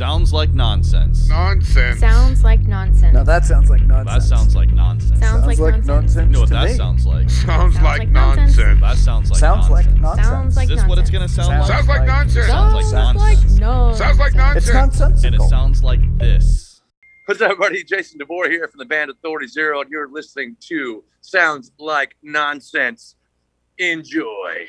Sounds like nonsense. Nonsense. Sounds like nonsense. Now that sounds like nonsense. That nonsense. sounds like nonsense. Sounds like nonsense. You know what to that me. sounds like? Sounds Sounds like like nonsense. nonsense. That sounds like Sounds nonsense. like nonsense. Sounds like Is this what it's gonna nonsense. sound like? Sounds like nonsense. Sounds like nonsense. no. Sounds like It's nonsense. nonsensical. And it sounds like this. What's up, everybody? Jason DeVore here from the band Authority Zero, and you're listening to Sounds Like Nonsense. Enjoy.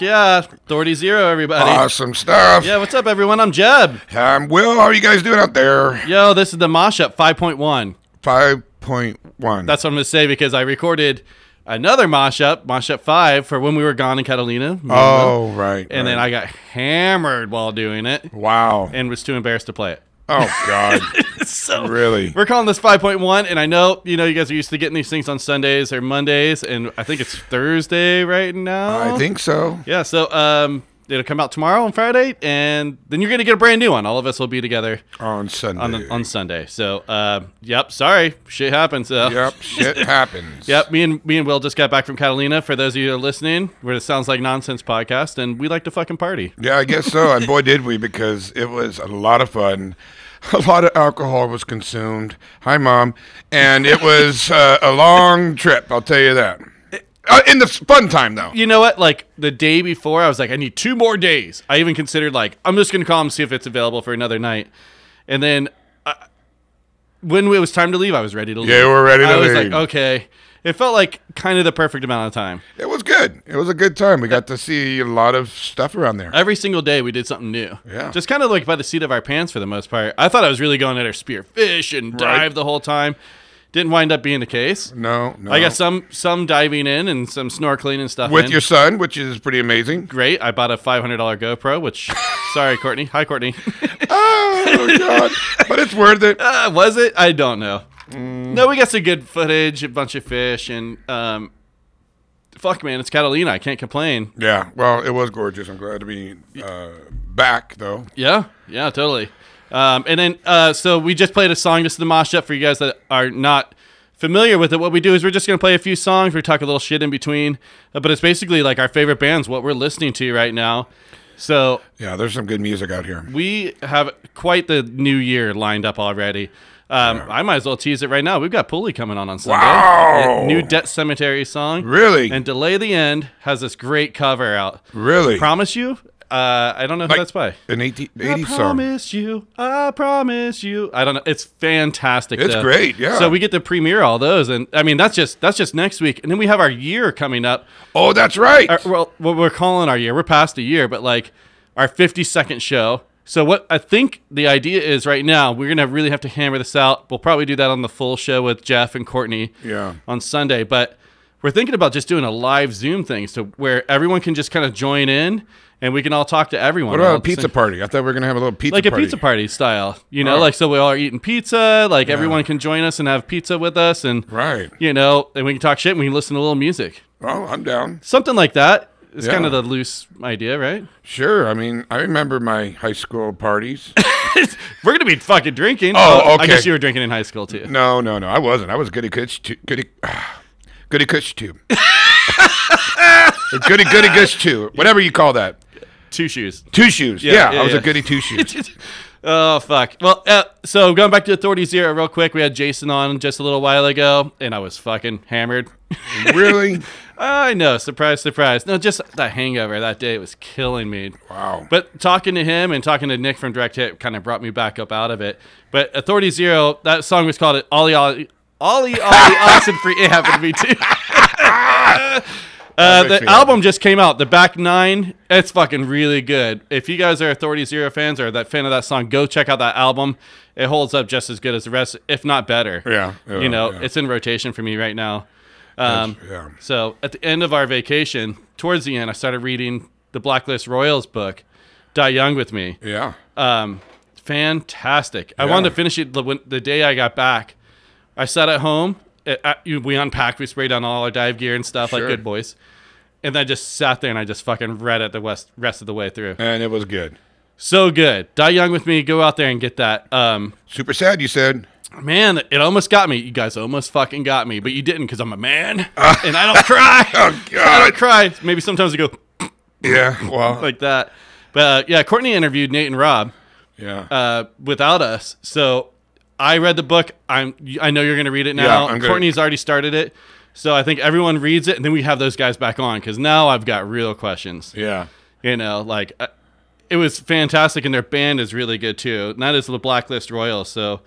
Yeah. Authority Zero, everybody. Awesome stuff. Yeah, what's up, everyone? I'm Jeb. Um, Will, how are you guys doing out there? Yo, this is the Mosh Up 5.1. 5.1. That's what I'm going to say because I recorded another Mosh Up, Mashup 5, for when we were gone in Catalina. Oh, right. And then I got hammered while doing it Wow. and was too embarrassed to play it. Oh, God. So really? we're calling this 5.1, and I know you know you guys are used to getting these things on Sundays or Mondays, and I think it's Thursday right now. I think so. Yeah. So um, it'll come out tomorrow on Friday, and then you're gonna get a brand new one. All of us will be together On Sunday. on on Sunday. So uh, yep. Sorry, shit happens. Uh, Yep, shit happens. Yep, me and me and Will just got back from Catalina. For those of you who are listening, where it Sounds Like Nonsense podcast, and we like to fucking party. Yeah, I guess so. And boy, did we, because it was a lot of fun. A lot of alcohol was consumed. Hi, Mom. And it was uh, a long trip, I'll tell you that. Uh, in the fun time though. you know what? Like the day before, I was like, I need two more days. I even considered like I'm just gonna call him see if it's available for another night, and then uh, when it was time to leave, I was ready to leave. Yeah, we're ready to I was leave. like, okay. It felt like kind of the perfect amount of time. It was good. It was a good time. We got to see a lot of stuff around there. Every single day, we did something new. Yeah. Just kind of like by the seat of our pants for the most part. I thought I was really going at her spear fish and dive Right. the whole time. Didn't wind up being the case. No, no. I got some some diving in and some snorkeling and stuff. with in. your son, which is pretty amazing. great. I bought a five hundred dollar GoPro, which sorry, Courtney. Hi, Courtney. Oh god! but it's worth it. uh, was it? I don't know. Mm. No, we got some good footage, a bunch of fish, and um, fuck, man, it's Catalina. I can't complain. Yeah. Well, it was gorgeous. I'm glad to be uh, back though. Yeah, yeah, totally. Um, and then, uh, so we just played a song. This is the mosh up for you guys that are not familiar with it. What we do is we're just gonna play a few songs. We talk a little shit in between, uh, but it's basically like our favorite bands, what we're listening to right now. So Yeah, there's some good music out here. we have quite the new year lined up already. Um, I might as well tease it right now. We've got Pulley coming on on Sunday. Wow. A new Debt Cemetery song. Really? And Delay the End has this great cover out. Really? Promise you. Uh, I don't know who Like that's by. An 80, I 80s song. promise you. I promise you. I don't know. It's fantastic. It's though. great, yeah. So we get to premiere all those, and I mean that's just that's just next week, and then we have our year coming up. Oh, that's right. Our- well, what we're calling our year. We're past a year, but like our 52nd show. So what I think the idea is right now, we're gonna really have to hammer this out. We'll probably do that on the full show with Jeff and Courtney Yeah. on Sunday. But we're thinking about just doing a live Zoom thing, so where everyone can just kind of join in and we can all talk to everyone. what about a pizza party? I thought we were gonna have a little pizza like a party. pizza party style, you know, Oh. like so we all are eating pizza. Like everyone can join us and have pizza with us, and Right. you know, and we can talk shit and we can listen to a little music, Well, I'm down. something like that. It's Yeah. kind of the loose idea, right? Sure. I mean, I remember my high school parties. We're gonna be fucking drinking. Oh, oh okay. I guess you were drinking in high school too. no, no, no. I wasn't. I was goody too. Goody, goody kush. Or goody goody gush too. Whatever you call that. Two shoes. Two shoes. Yeah, Yeah, yeah, I was yeah. a goody two shoes. Oh fuck. Well, uh, so going back to Authority Zero real quick, we had Jason on just a little while ago, and I was fucking hammered. really? I know, surprise, surprise. No, just that hangover that day was killing me. Wow. But talking to him and talking to Nick from Direct Hit kind of brought me back up out of it. But Authority Zero, that song was called Ollie Ollie Ollie Ollie Oxen Free. It happened to me too. Uh, the album just came out. The back nine, it's fucking really good. If you guys are Authority Zero fans or that fan of that song, go check out that album. It holds up just as good as the rest, if not better. Yeah, yeah, you know, yeah. it's in rotation for me right now. Um, yeah. So at the end of our vacation, towards the end, I started reading the Blacklist Royals book, Die Young with Me. Yeah. Um, fantastic. I wanted to finish it the, the day I got back. I sat at home. It, I, we unpacked. We sprayed on all our dive gear and stuff like good boys. And I just sat there and I just fucking read it the west, rest of the way through. And it was good. So good. Die Young with Me. Go out there and get that. Um, Super sad, you said. man, it almost got me. You guys almost fucking got me, but you didn't because I'm a man and I don't cry. Oh, God. I don't cry. Maybe sometimes I go Yeah. Well, like that. But uh, yeah, Courtney interviewed Nate and Rob. yeah. uh, without us. So I read the book. I'm. I know you're going to read it now. Yeah, Courtney's already started it. So I think everyone reads it, and then we have those guys back on because now I've got real questions. yeah. You know, like uh, it was fantastic, and their band is really good too. And that is the Blacklist Royal, So,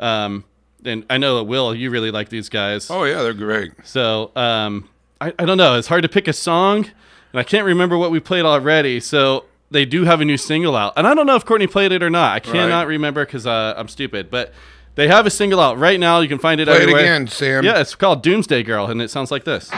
um, and I know that Will, you really like these guys. Oh, yeah, they're great. So um, I, I don't know. It's hard to pick a song, and I can't remember what we played already. So they do have a new single out, and I don't know if Courtney played it or not. I cannot Right. remember because uh, I'm stupid. But they have a single out right now. You can find it Play it everywhere. again, Sam. Yeah, it's called Doomsday Girl, and it sounds like this.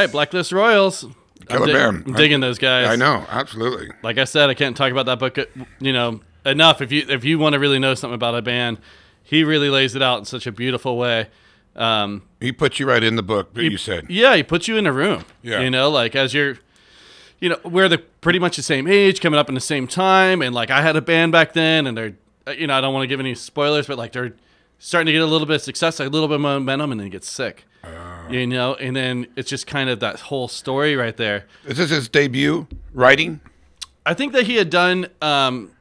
Right, Blacklist Royals. Killer I'm. I'm digging those guys. I know, absolutely. Like I said, I can't talk about that book, uh, you know, enough. If you if you want to really know something about a band, he really lays it out in such a beautiful way. Um, He puts you right in the book that he- you said. Yeah, he puts you in a room. Yeah. You know, like as you're, you know, we're the pretty much the same age, coming up in the same time, and like I had a band back then, and they're, uh, you know, I don't want to give any spoilers, but like they're starting to get a little bit of success, like a little bit of momentum, and then get sick. You know, and then it's just kind of that whole story right there. Is this his debut writing? I think that he had done um,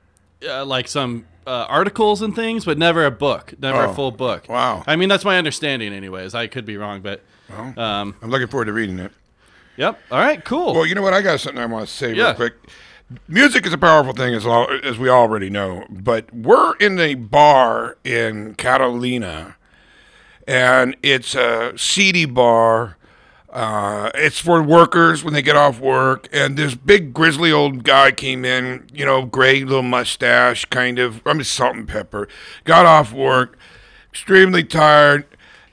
uh, like some uh, articles and things, but never a book, never Oh, a full book. wow. I mean, that's my understanding, anyways. I could be wrong, but um, I'm looking forward to reading it. yep. All right, cool. Well, you know what? I got something I want to say Yeah. real quick. Music is a powerful thing, as, all, as we already know. But we're in a bar in Catalina, and it's a seedy bar. Uh, it's for workers when they get off work. And this big grizzly old guy came in, you know, gray little mustache, kind of. I'm just salt and pepper. Got off work, extremely tired,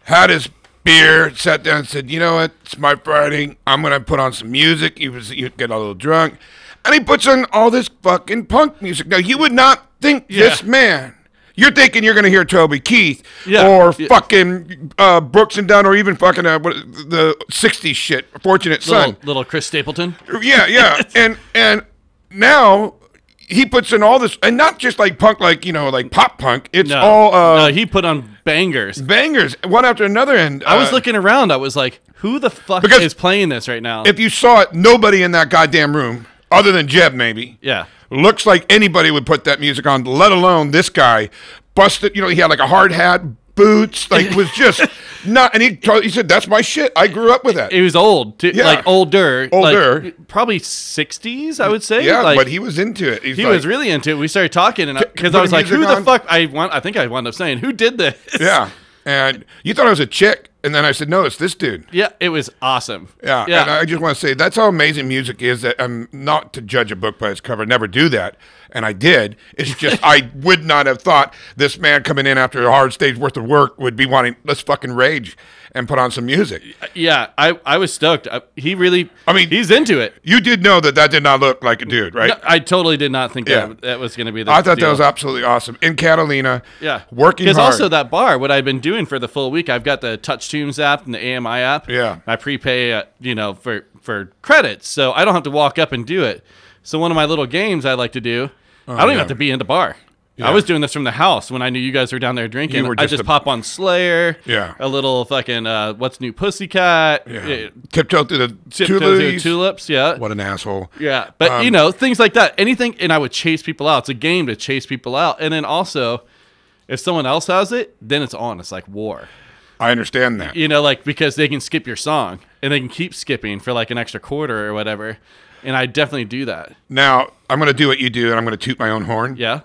had his beer, sat down and said, "You know what? It's my Friday. I'm gonna put on some music." He was he get a little drunk, and he puts on all this fucking punk music. Now you would not think this man. You're thinking you're gonna hear Toby Keith Yeah. or Yeah. fucking uh, Brooks and Dunn or even fucking uh, what, the '60s shit, Fortunate Son. little, little Chris Stapleton. Yeah, yeah, and and now he puts in all this, and not just like punk, like you know, like pop punk. It's No, all uh, no, he put on bangers. bangers, one after another. And I was uh, looking around. I was like, who the fuck is playing this right now? If you saw it, nobody in that goddamn room, other than Jeb, maybe, yeah. Looks like anybody would put that music on. Let alone this guy, busted. You know, he had like a hard hat, boots, like was just not. And he told, he said, "That's my shit. I grew up with that." It was old, too, Yeah. like older, Older. like, probably sixties, I would say. yeah, like, but he was into it. He's he like, was really into it. We started talking, and because I was like, "Who the on. fuck?" I want. I think I wound up saying, "Who did this?" yeah. And you thought I was a chick, and then I said, "No, it's this dude." yeah. It was awesome. Yeah, yeah. And I just want to say that's how amazing music is. That I'm not to judge a book by its cover. Never do that, and I did. It's just I would not have thought this man coming in after a hard stage worth of work would be wanting let's fucking rage and put on some music. yeah. I I was stoked. I, he really. I mean- he's into it. You did know that that did not look like a dude, right? No, I totally did not think Yeah. that that was going to be the. I thought that was absolutely awesome in Catalina. Yeah, working Because also that bar, what I've been doing for the full week, I've got the Touch Tunes app and the AMI app. Yeah. I prepay, uh, you know, for for credits, so I don't have to walk up and do it. So one of my little games I like to do, I don't Oh, yeah. even have to be in the bar. Yeah. I was doing this from the house when I knew you guys were down there drinking. Were I just just a- pop on Slayer. Yeah. A little fucking uh, what's new Pussycat. Yeah. Tiptoe through the Tiptoe through tulips. tulips. Yeah. What an asshole. Yeah, but Um, you know things like that. Anything, and I would chase people out. It's a game to chase people out, and then also, if someone else has it, then it's on. It's like war. I understand that. You know, like because they can skip your song and they can keep skipping for like an extra quarter or whatever. And I definitely do that. Now I'm going to do what you do, and I'm going to toot my own horn. Yeah.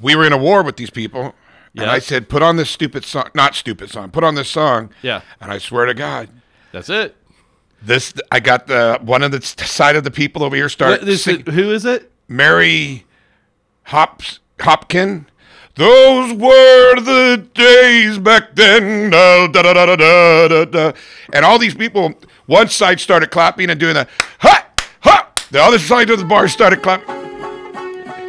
we were in a war with these people. And. I said, put on this stupid song, not stupid song, put on this song. Yeah. And I swear to God, That's it. this, I got the, one of the side of the people over here start What, this, sing- who is it? Mary Hops, Hopkin. Those were the days back then. Da, da, da, da, da, da, da. And all these people, one side started clapping and doing the ha, ha. The other side of the bar started clapping.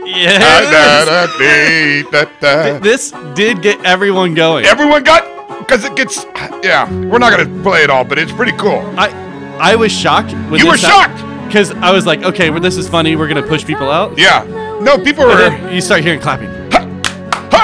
Yeah. Da, da, da, dee, da, da. This did get everyone going. everyone got because it gets yeah we're not gonna play it all but it's pretty cool I I was shocked. You were shocked! because I was like, okay, well, this is funny. We're gonna push people out. yeah no people were you start hearing clapping. Oh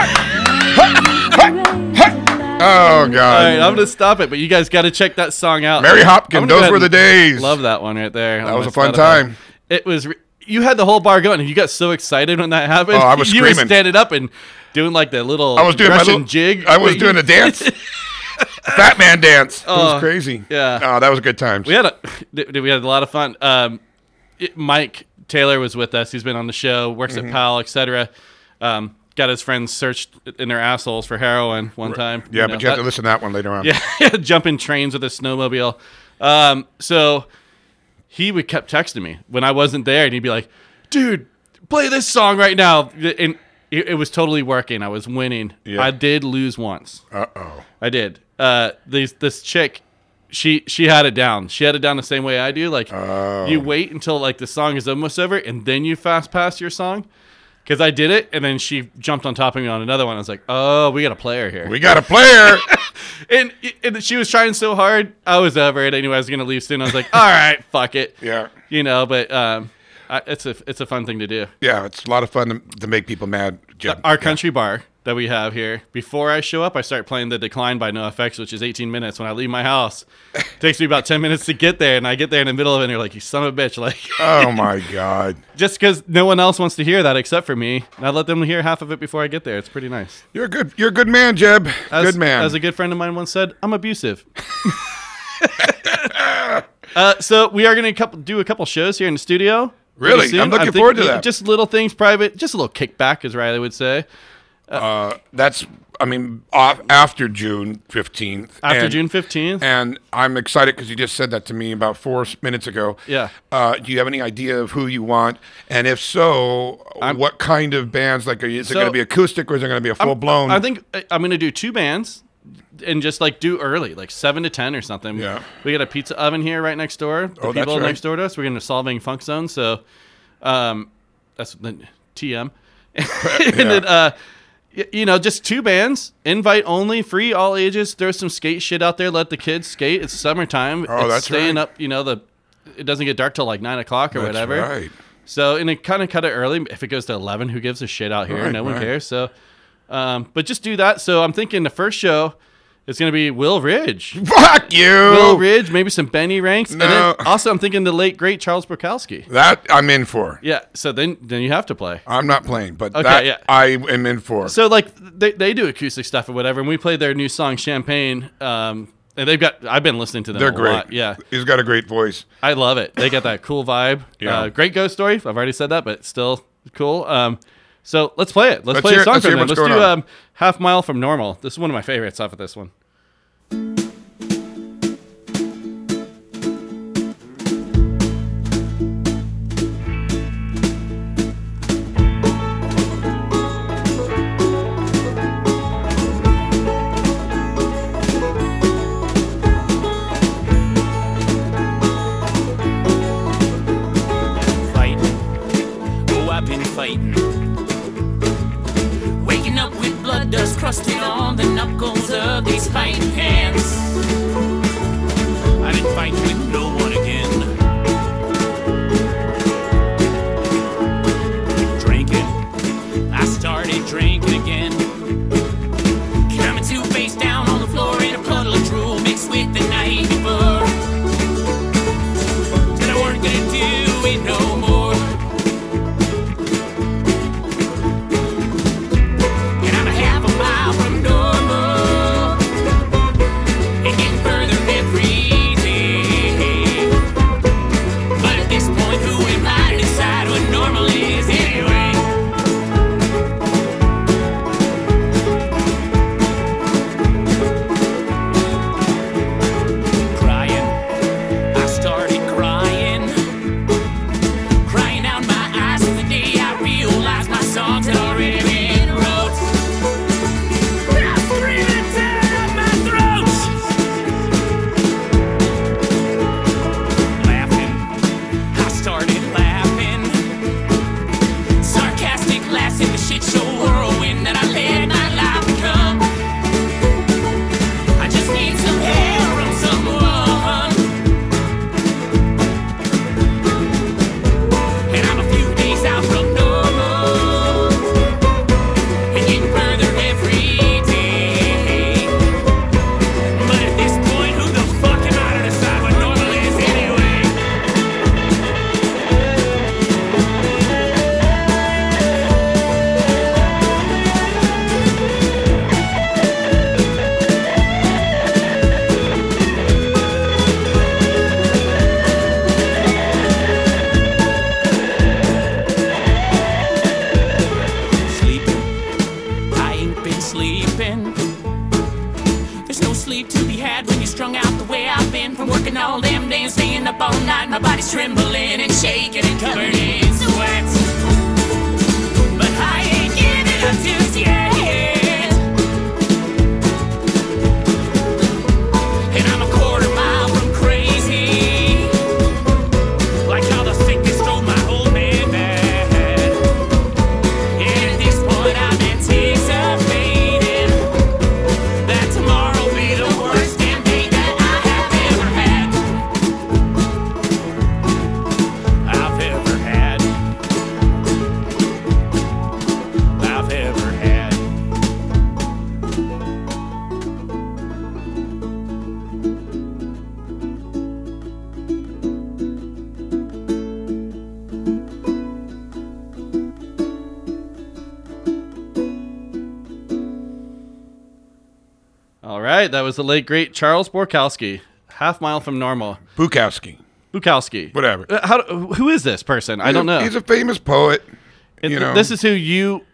All right, god I'm gonna stop it, but you guys got to check that song out. Mary I'm Hopkin those were the days Love that one right there. that was a fun time it was. You had the whole bar going, and you got so excited when that happened. Oh, I was you were screaming. standing up and doing like the little I was doing my little jig. I was doing you- a dance, Fat Man dance. It Oh, was crazy. yeah. Oh, that was a good time. We had a we had a lot of fun. Um, it- Mike Taylor was with us. He's been on the show, works Mm-hmm. at PAL, etc. Um, got his friends searched in their assholes for heroin one time. yeah, know, but you have that- to listen to that one later on. Yeah, jumping trains with a snowmobile. Um, so he would kept texting me when I wasn't there, and he'd be like, "Dude, play this song right now." And it, it was totally working. I was winning. Yeah. I did lose once. Uh oh. I did. Uh, these this chick, she she had it down. She had it down the same way I do. Like Oh. you wait until like the song is almost over, and then you fast pass your song. Because I did it, and then she jumped on top of me on another one. I was like, "Oh, we got a player here." We got a player. and, and she was trying so hard. I was over it anyway. I was gonna leave soon. I was like, "All right, fuck it." yeah. You know, but um, I, it's a it's a fun thing to do. Yeah, it's a lot of fun to, to make people mad. Jim. Our Yeah. country bar that we have here. Before I show up, I start playing the Decline by NOFX, which is 18 minutes. When I leave my house, it takes me about 10 minutes to get there, and I get there in the middle of it, and you're like, "You son of a bitch!" Like, Oh my God. just because no one else wants to hear that except for me, and I let them hear half of it before I get there. It's pretty nice. You're a good. You're a good man, Jeb. As, good man. As a good friend of mine once said, I'm abusive. uh, so we are going to do a couple shows here in the studio. Really? soon. I'm looking think- forward to that. Just little things, private, just a little kickback, as Riley would say. uh, that's. I mean, off after June fifteenth. After June 15th. And I'm excited because you just said that to me about four minutes ago. Yeah. Uh, do you have any idea of who you want? And if so, I'm- what kind of bands? Like, is it going to be acoustic or is it going to be a full blown? I think I'm going to do two bands and just like do early, like seven to ten or something. Yeah. We got a pizza oven here right next door. The Oh, that's people right. next door to us. We're going to solving funk zone. So, um, that's the TM. and then, uh, you know, just two bands, invite only, free all ages. Throw some skate shit out there. Let the kids skate. It's summertime. Oh, it's that's staying right. up. You know the. It doesn't get dark till like nine o'clock or That's whatever. right. So, and it kind of cut it early. If it goes to 11, who gives a shit out here? Right, no one cares. So, um, but just do that. So, I'm thinking the first show is going to be Will Ridge. Fuck you. Will Ridge, maybe some Benny Ranks. And No. then also, I'm thinking the late, great Charles Bukowski. That I'm in for. Yeah. So then, then you have to play. I'm not playing, but Okay, that yeah. I am in for. So, like, they, they do acoustic stuff or whatever. And we played their new song, Champagne. Um, and they've got, I've been listening to them They're a great. lot. Yeah. He's got a great voice. I love it. They got that cool vibe. Yeah. Uh, great ghost story. I've already said that, but still cool. Um, so let's play it. Let's, Let's play hear a song Let's from them. Let's do um, Half Mile from Normal. This is one of my favorites off of this one. Was the late great Charles Borkowski, half mile from normal. Bukowski. Bukowski. Whatever. Uh, How? Who is this person? I don't know. He's a famous poet. And you know. This is who you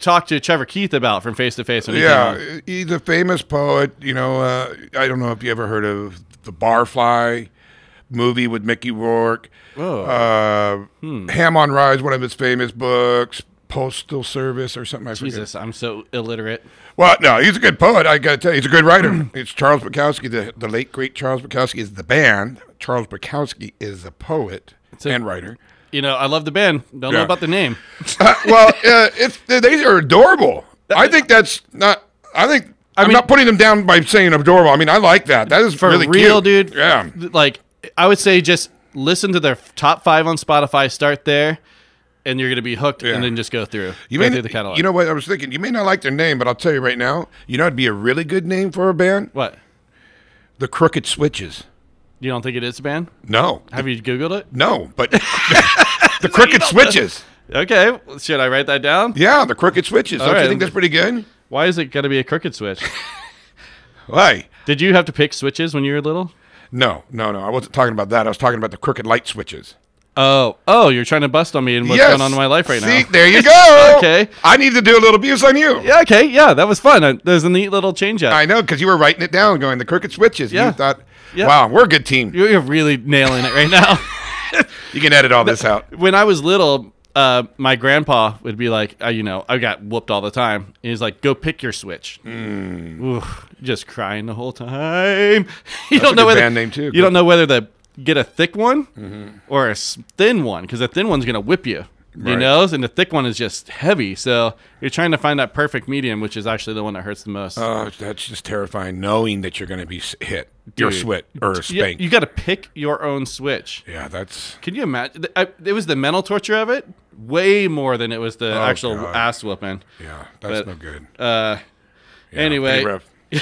talked to Trevor Keith about from Face to Face. when he. Yeah, he's a famous poet. You know, uh, I don't know if you ever heard of the Barfly movie with Mickey Rourke. Oh. Uh, Hmm. Ham on Rise, one of his famous books. Postal Service or something. I forget. Jesus, I'm so illiterate. Well, no, he's a good poet. I got to tell you, he's a good writer. it's Charles Bukowski, the, the late great Charles Bukowski is the band. Charles Bukowski is a poet a, and writer. You know, I love the band. Don't know about the name. Uh, well, uh, it's they are adorable. I think that's not. I think I am not putting them down by saying adorable. I mean, I like that. That is For really real, cute. dude. Yeah. Like, I would say just listen to their top five on Spotify. Start there, and you're gonna be hooked, Yeah. and then just go through. You go may, through the catalog. you know what I was thinking? You may not like their name, but I'll tell you right now. You know, it'd be a really good name for a band. what? The Crooked Switches. You don't think it is a band? No, Have you googled it? no, but the Crooked Switches. Okay, should I write that down? Yeah, the Crooked Switches. Don't right. you think that's pretty good? Why is it got to be a crooked switch? Why? Did you have to pick switches when you were little? No, no, no. I wasn't talking about that. I was talking about the crooked light switches. Oh, oh, you're trying to bust on me and what's yes. going on in my life right See, now. there you go. Okay. I need to do a little abuse on you. Yeah, okay, yeah, that was fun. There's a neat little change up. I know because you were writing it down, going the crooked switches. Yeah. You thought, Yeah. wow, we're a good team. You're really nailing it right now. You can edit all this out. when I was little, uh, my grandpa would be like, uh, you know, I got whooped all the time. And He's like, go pick your switch. Oof, just crying the whole time. you don't a know whether band name, too. you don't know whether to get a thick one or a thin one because a thin one's gonna whip you. You Right. know, and the thick one is just heavy. So you're trying to find that perfect medium, which is actually the one that hurts the most. Oh, that's just terrifying. Knowing that you're going to be hit, Dude. swit, or you, spanked. you got to pick your own switch. yeah, that's Can you imagine? I, it was the mental torture of it, way more than it was the Oh, actual God. ass whooping. yeah, that's But- no good. Uh, Yeah, anyway.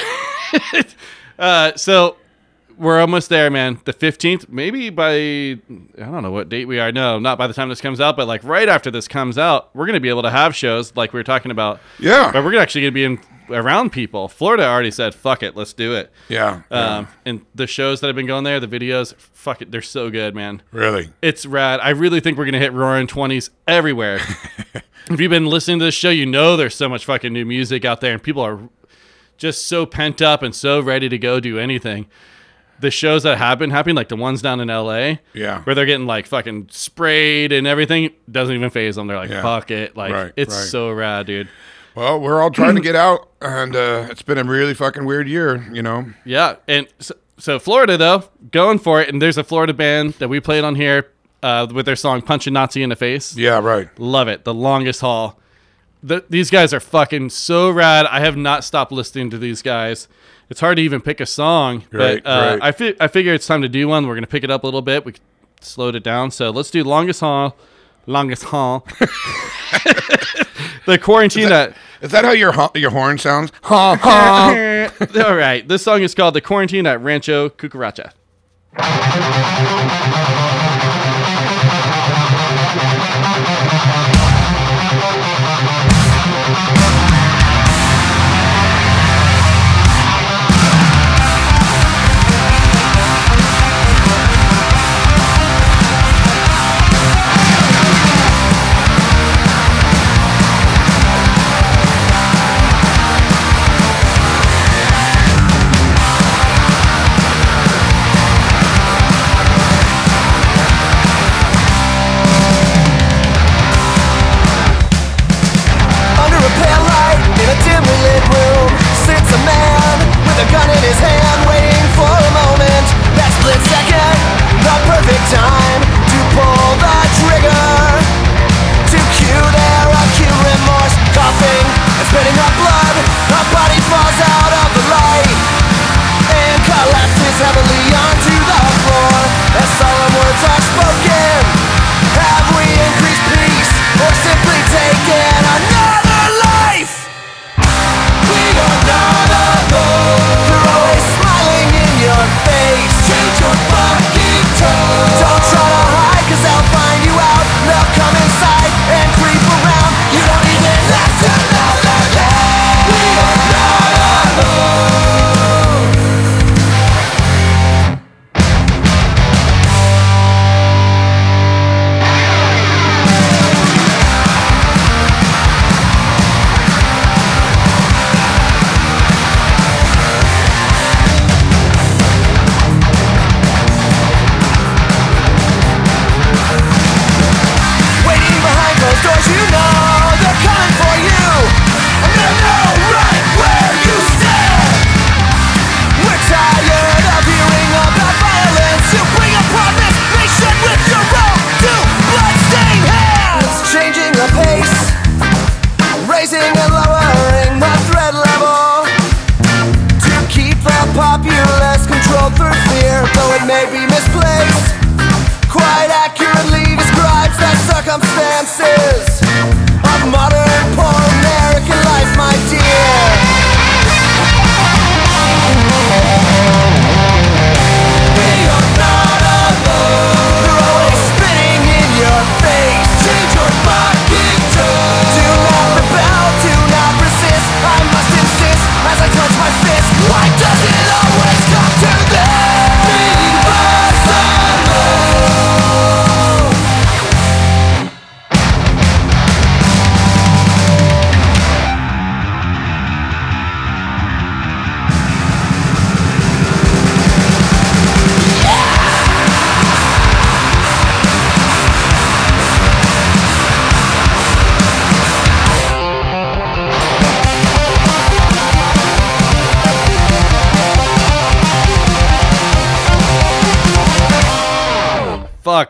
uh, so we're almost there, man. The fifteenth, maybe by I don't know what date we are. No, not by the time this comes out, but like right after this comes out, we're gonna be able to have shows like we were talking about. Yeah. but we're actually gonna be in around people. Florida already said, "Fuck it, let's do it." yeah, yeah, Um, and the shows that have been going there, the videos, fuck it, they're so good, man. really. It's rad. I really think we're gonna hit roaring twenties everywhere. if you've been listening to this show, you know there's so much fucking new music out there, and people are just so pent up and so ready to go do anything. The shows that have been happening, like the ones down in LA, Yeah. where they're getting like fucking sprayed and everything, doesn't even phase them. They're like, Yeah. fuck it, like Right, it's right. so rad, dude. Well, we're all trying to get out, and uh, it's been a really fucking weird year. You know. Yeah, and so, so Florida though, going for it, and there's a Florida band that we played on here uh, with their song "Punch a Nazi in the Face." Yeah, right. Love it. The longest haul. The, these guys are fucking so rad. I have not stopped listening to these guys. It's hard to even pick a song, Right, but uh, right. I fi- I figure it's time to do one. We're gonna pick it up a little bit. We slowed it down, so let's do longest haul. Longest haul. the quarantine that. Is that how your your horn sounds? Ha ha. All right, this song is called "The Quarantine at Rancho Cucaracha."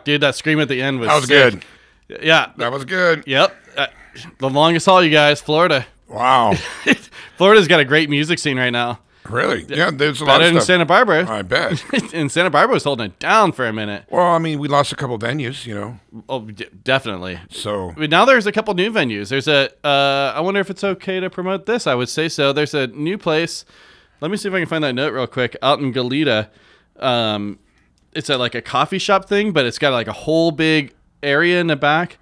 Dude, that scream at the end was That was sick. good. Yeah. That was good. Yep. Uh, the longest haul, you guys, Florida. Wow. Florida's got a great music scene right now. Really? Yeah, there's a lot Better of than stuff. Santa Barbara. I bet. and Santa Barbara was holding it down for a minute. Well, I mean, we lost a couple venues, you know. Oh, d- definitely. So But now there's a couple new venues. There's a. Uh, I wonder if it's okay to promote this. I would say so. There's a new place. Let me see if I can find that note real quick. Out in Goleta, um, it's a, like a coffee shop thing, but it's got like a whole big area in the back,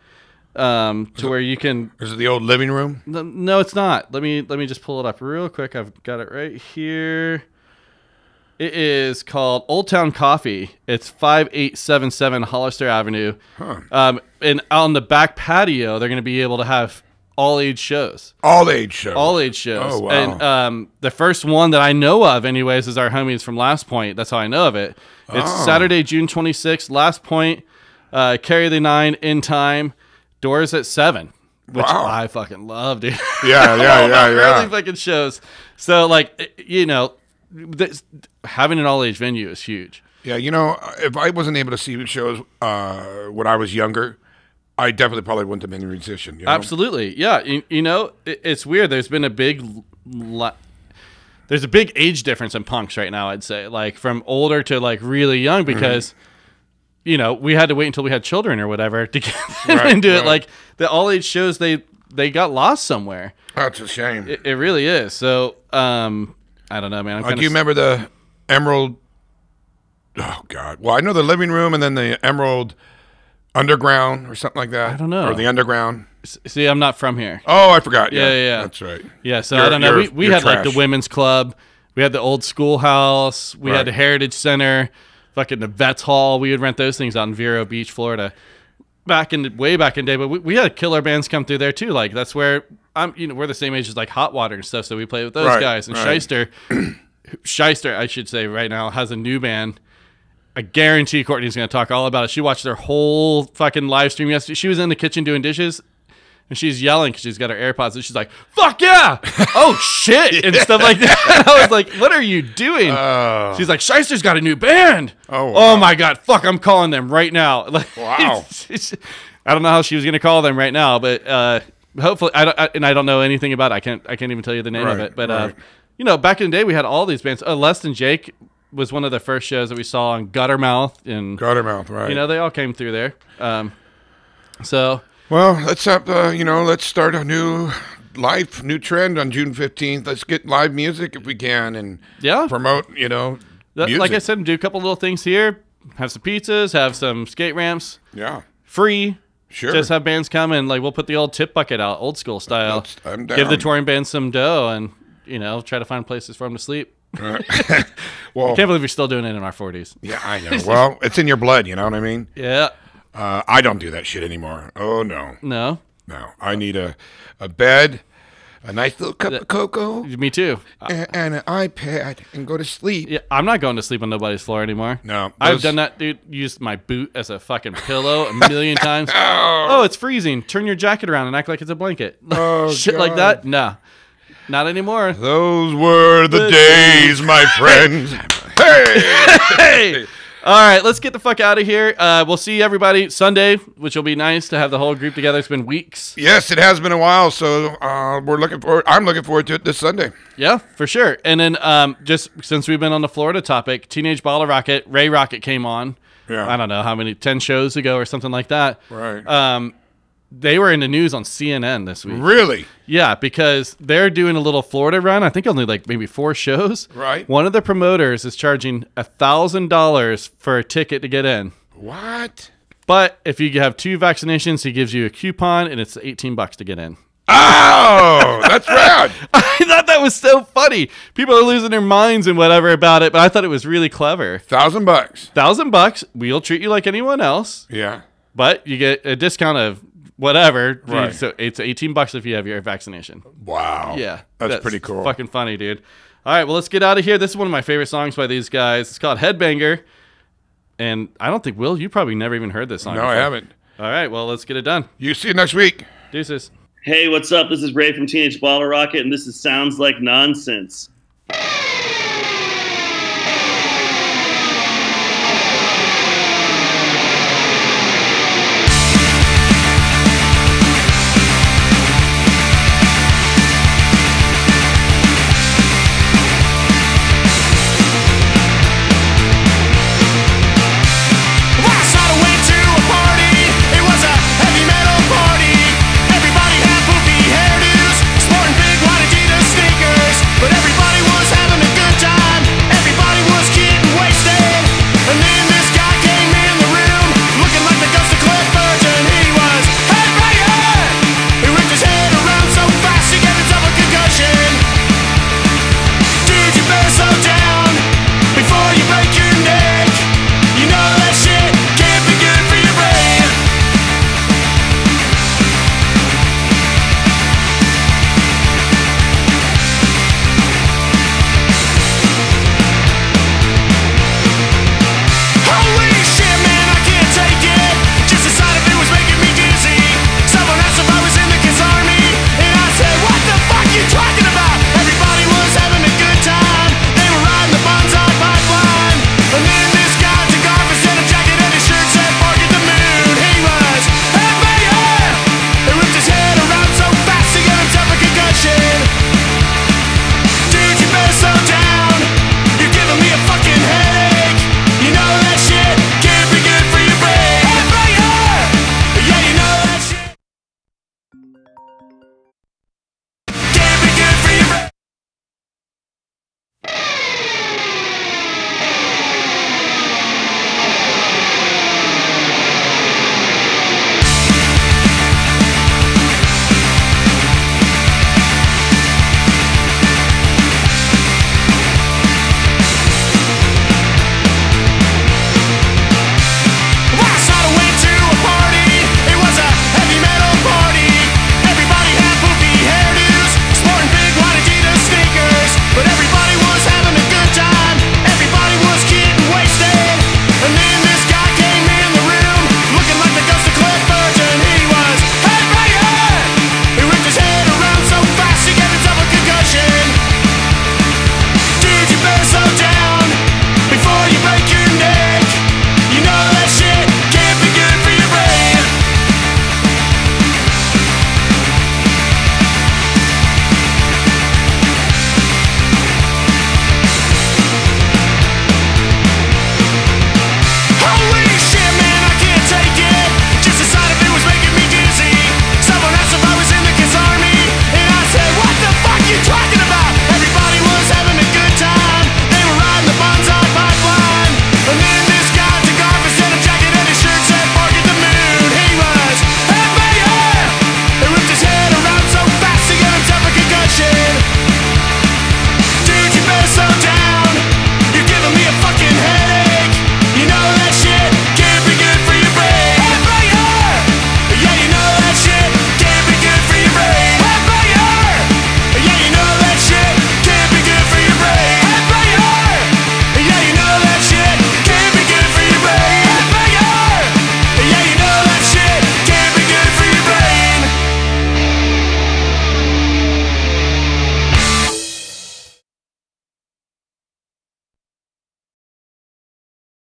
um, to where you can. is it the old living room? No, no, it's not. Let me let me just pull it up real quick. I've got it right here. It is called Old Town Coffee. It's five eight seven seven Hollister Avenue. Um, and on the back patio, they're going to be able to have all age shows. All age show. All age shows. Oh, wow. And um, the first one that I know of, anyways, is our homies from Last Point. That's how I know of it. It's Oh. Saturday, June 26th. Last Point, uh, carry the nine in time. Doors at seven, which Wow. I fucking love, dude. Yeah, yeah, yeah, yeah. Early fucking shows. So like, you know, this, having an all age venue is huge. Yeah, you know, if I wasn't able to see shows uh, when I was younger, I definitely probably wouldn't have been a musician. You know? Absolutely, yeah. You, you know, it, it's weird. There's been a big, there's a big age difference in punks right now. I'd say, like from older to like really young, Mm-hmm. because you know we had to wait until we had children or whatever to get Right, into it. Like the all age shows, they they got lost somewhere. That's a shame. It, it really is. So, um, I don't know, man. I'm Uh, do you remember the Emerald? Oh God! Well, I know the living room and then the Emerald Underground or something like that. I don't know. Or the Underground. See, I'm not from here. Oh, I forgot. Yeah, Yeah, yeah, yeah. That's right. Yeah, so You're- I don't know. We, you're- we you're had like the women's club, we had the old schoolhouse, we Right. had the Heritage Center, fucking the Vets Hall. We would rent those things out in Vero Beach, Florida, back in the, way back in the day. But we, we had killer bands come through there too. Like that's where I'm. You know, we're the same age as like Hot Water and stuff, so we played with those Right, guys. And right. Shyster, Shyster, I should say, right now has a new band. I guarantee Courtney's going to talk all about it. She watched their whole fucking live stream yesterday. She was in the kitchen doing dishes, and she's yelling because she's got her AirPods, and she's like, "Fuck yeah! oh shit!" and stuff like that. I was like, "What are you doing?" she's like, "Shyster's got a new band." Oh, oh my god! Fuck! I'm calling them right now. Like, Wow. I don't know how she was going to call them right now, but uh, hopefully, I don't. I, and I don't know anything about. it. I can't. I can't even tell you the name of it. But uh, you know, back in the day, we had all these bands. Uh, Less Than Jake was one of the first shows that we saw on Guttermouth, and Guttermouth, right? you know they all came through there. Um, so Well, let's have uh, you know, let's start a new life, new trend on June fifteenth. Let's get live music if we can, and Yeah. promote. You know, Th- music. like I said, do a couple little things here. Have some pizzas, have some skate ramps, yeah, free. sure. Just have bands come and like we'll put the old tip bucket out, old school style. I'm Give the touring band some dough and you know try to find places for them to sleep. well, Can't believe we're still doing it in our forties. yeah, I know. Well, it's in your blood. You know what I mean? Yeah. Uh, I don't do that shit anymore. Oh no, No. no. I need a a bed, a nice little cup of cocoa, Me too. and, and an iPad, and go to sleep. Yeah, I'm not going to sleep on nobody's floor anymore. No, I've those- done that, dude. Used my boot as a fucking pillow a million times. Oh, it's freezing. Turn your jacket around and act like it's a blanket. Oh, Shit like God. that? No. Not anymore. Those were the The days, my friends. hey. hey! All right, let's get the fuck out of here. Uh, we'll see everybody Sunday, which will be nice to have the whole group together. It's been weeks. Yes, it has been a while, so uh, we're looking forward. I'm looking forward to it this Sunday. Yeah, for sure. And then um, just since we've been on the Florida topic, Teenage Bottle Rocket, Ray Rocket came on. Yeah. I don't know how many, 10 shows ago or something like that. Right. Um, they were in the news on CNN this week. Really? Yeah, because they're doing a little Florida run. I think only like maybe four shows. Right. One of the promoters is charging a thousand dollars for a ticket to get in. What? But if you have two vaccinations, he gives you a coupon, and it's eighteen bucks to get in. Oh, that's rad. I thought that was so funny. People are losing their minds and whatever about it, but I thought it was really clever. Thousand bucks. Thousand bucks, we'll treat you like anyone else, Yeah. but you get a discount of whatever. Right. So it's eighteen bucks if you have your vaccination. Wow. Yeah, That's, pretty cool. Fucking funny, dude. All right, well, let's get out of here. This is one of my favorite songs by these guys. It's called Headbanger, and I don't think Will, you probably never even heard this song. no, I haven't. All right, well, let's get it done. You see you next week. Deuces. Hey, what's up? This is Ray from Teenage Bottle Rocket, and this is Sounds Like Nonsense.